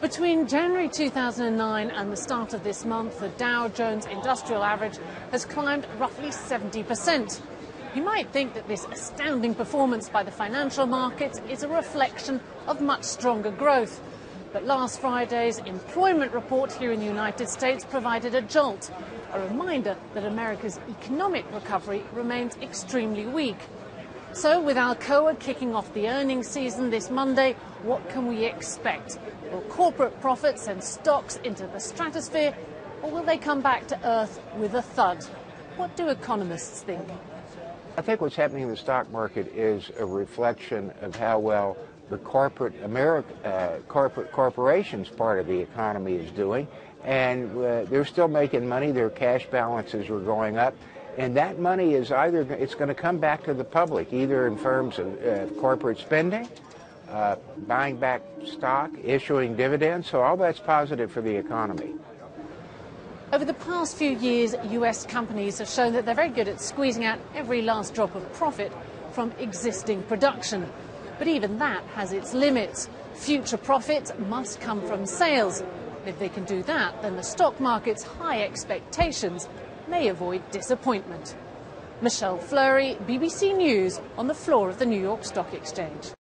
Between January 2009 and the start of this month, the Dow Jones Industrial Average has climbed roughly 70%. You might think that this astounding performance by the financial markets is a reflection of much stronger growth. But last Friday's employment report here in the United States provided a jolt, a reminder that America's economic recovery remains extremely weak. So, with Alcoa kicking off the earnings season this Monday, what can we expect? Will corporate profits send stocks into the stratosphere, or will they come back to earth with a thud? What do economists think? I think what's happening in the stock market is a reflection of how well the corporate America, uh, corporate corporations part of the economy is doing, and uh, they're still making money. Their cash balances are going up, and that money is either it's going to come back to the public, either in terms of uh, corporate spending, uh, buying back stock, issuing dividends. So all that's positive for the economy. Over the past few years, US companies have shown that they're very good at squeezing out every last drop of profit from existing production. But even that has its limits. Future profits must come from sales. If they can do that, then the stock market's high expectations may avoid disappointment. Michelle Fleury, BBC News, on the floor of the New York Stock Exchange.